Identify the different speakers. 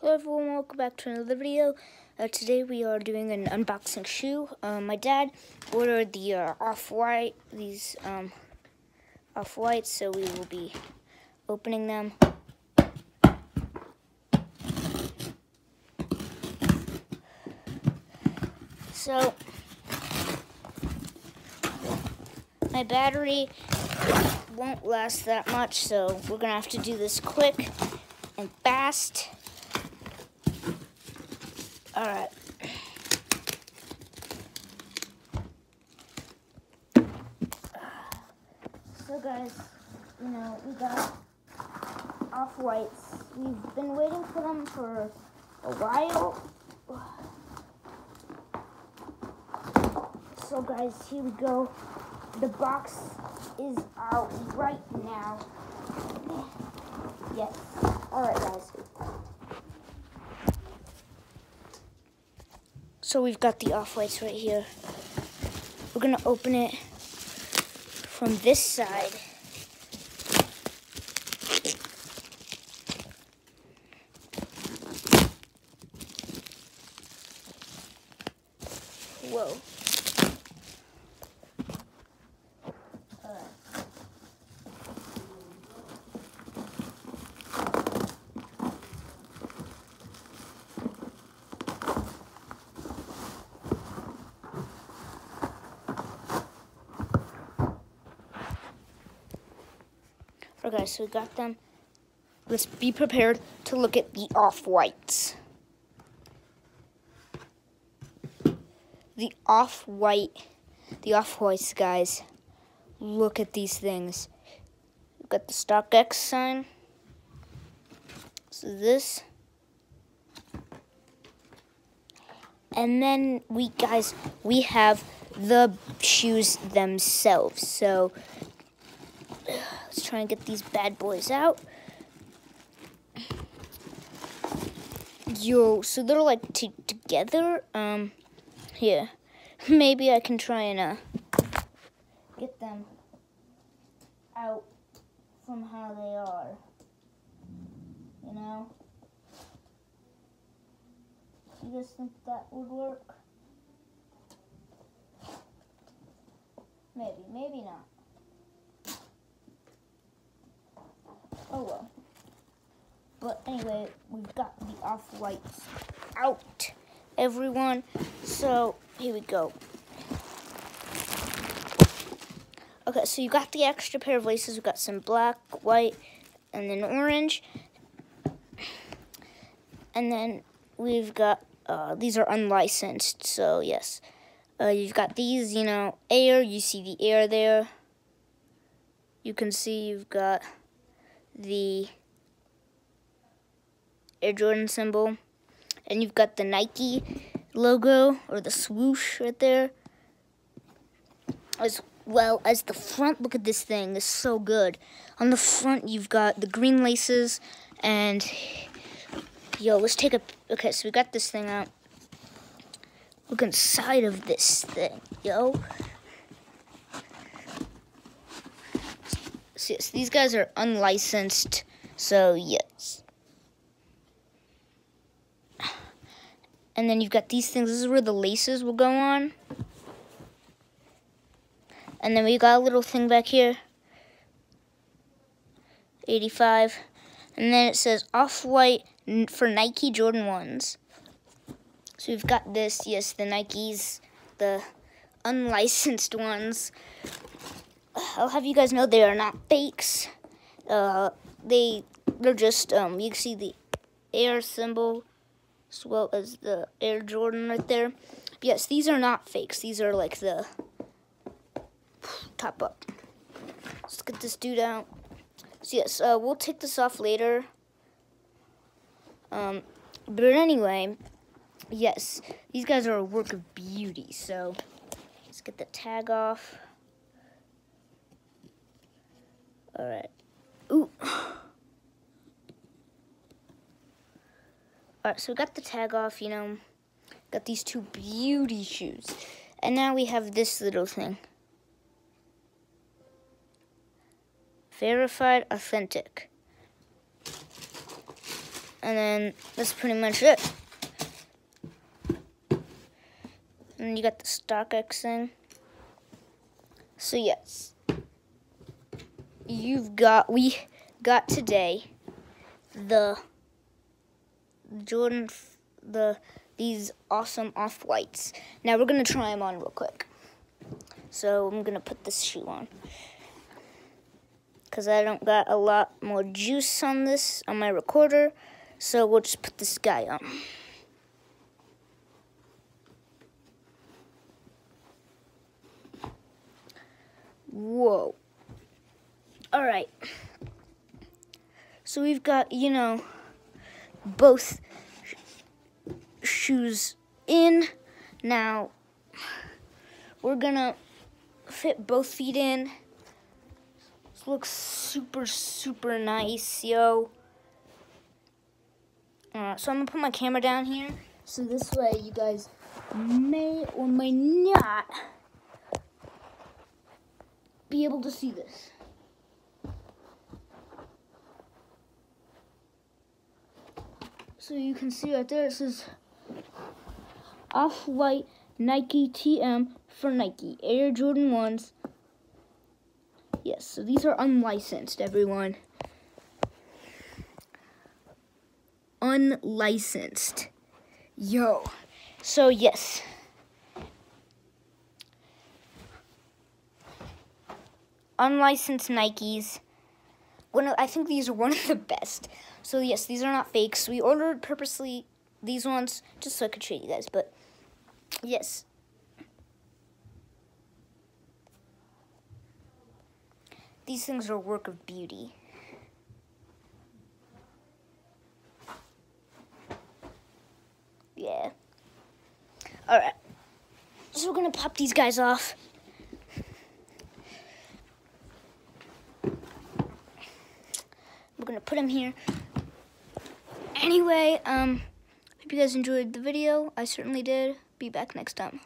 Speaker 1: Hello everyone, welcome back to another video. Uh, today we are doing an unboxing shoe. Um, my dad ordered the uh, off-white, these um, off-whites, so we will be opening them. So, my battery won't last that much, so we're gonna have to do this quick and fast. All right. So guys, you know, we got off-whites. We've been waiting for them for a while. So guys, here we go. The box is out right now. Yes. All right, guys. So we've got the off-whites right here. We're gonna open it from this side. Whoa. Okay, so we got them. Let's be prepared to look at the off-whites. The off-white, the off-whites, guys. Look at these things. We've got the StockX sign. So this. And then we, guys, we have the shoes themselves. So Let's try and get these bad boys out. Yo, so they're like together. Um, here. Maybe I can try and uh, get them out from how they are. You know? You guys think that would work? Maybe, maybe not. Oh well. But anyway, we've got the off-whites out, everyone. So, here we go. Okay, so you got the extra pair of laces. We've got some black, white, and then orange. And then we've got, uh, these are unlicensed, so yes. Uh, you've got these, you know, air. You see the air there. You can see you've got the Air Jordan symbol. And you've got the Nike logo or the swoosh right there. As well as the front, look at this thing, it's so good. On the front, you've got the green laces and yo, let's take a, okay, so we got this thing out. Look inside of this thing, yo. So yes, these guys are unlicensed, so yes. And then you've got these things. This is where the laces will go on. And then we got a little thing back here. 85. And then it says off-white for Nike Jordan 1s. So we've got this, yes, the Nikes, the unlicensed ones. I'll have you guys know they are not fakes. Uh, they they're just um you can see the air symbol as well as the Air Jordan right there. But yes, these are not fakes. These are like the top up. Let's get this dude out. So yes, uh, we'll take this off later. Um, but anyway, yes, these guys are a work of beauty. So let's get the tag off. All right. Ooh. All right, so we got the tag off, you know. Got these two beauty shoes. And now we have this little thing. Verified authentic. And then that's pretty much it. And you got the StockX thing. So yes, you've got, we got today the Jordan, the, these awesome off-whites. Now we're gonna try them on real quick. So I'm gonna put this shoe on. Cause I don't got a lot more juice on this, on my recorder. So we'll just put this guy on. Whoa. All right. So we've got, you know, both sh shoes in. Now, we're gonna fit both feet in. This looks super, super nice, yo. Alright, so I'm gonna put my camera down here. So this way you guys may or may not be able to see this. So you can see right there, it says Off-White Nike TM for Nike. Air Jordan 1s. Yes, so these are unlicensed, everyone. Unlicensed. Yo. So, yes. unlicensed Nikes. One of, I think these are one of the best. So yes, these are not fakes. We ordered purposely these ones just so I could show you guys. But yes. These things are a work of beauty. Yeah. Alright. So we're to pop these guys off. We're gonna put him here. Anyway, um, hope you guys enjoyed the video. I certainly did. Be back next time.